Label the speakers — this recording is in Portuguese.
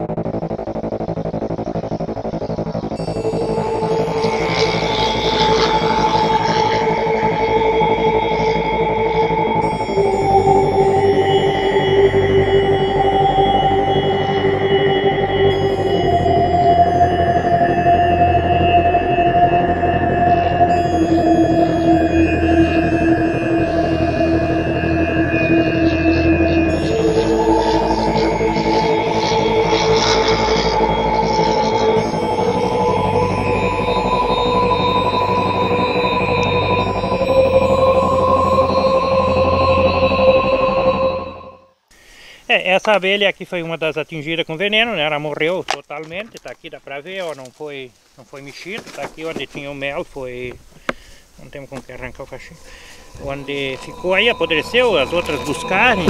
Speaker 1: you. Essa abelha aqui foi uma das atingidas com veneno, né? Ela morreu totalmente, tá aqui, dá pra ver, ó, não foi, não foi mexida, tá aqui onde tinha o mel, foi... Não temos como que arrancar o cachimbo. Onde ficou aí, apodreceu, as outras buscarem.